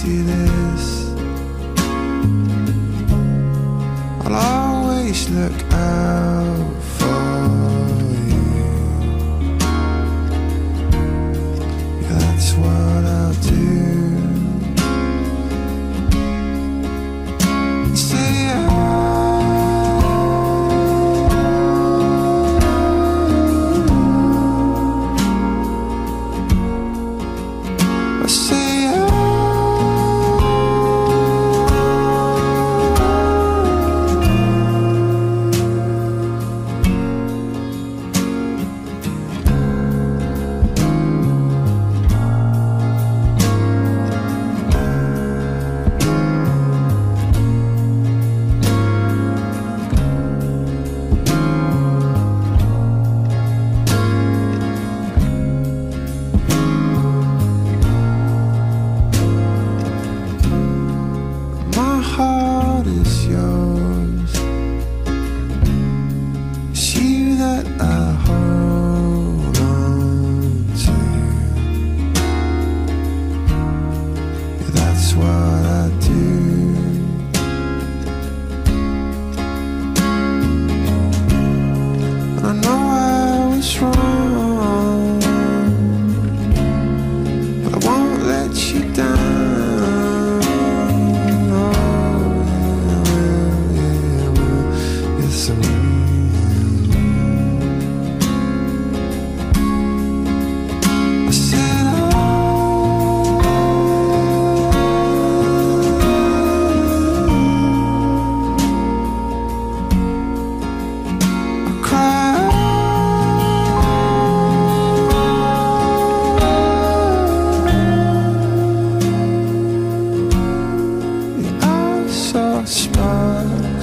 see this I know I was wrong. saw a smile